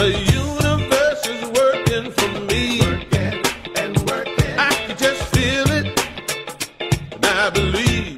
I believe.